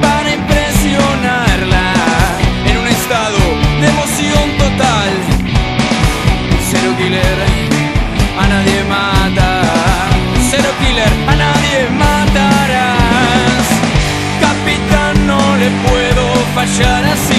para impresionarla en un estado de emoción total. Cero killer, a nadie mata. Cero killer, a nadie matarás. Capitán, no le puedo fallar así.